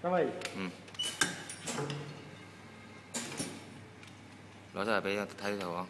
三位。嗯。攞出嚟俾睇睇。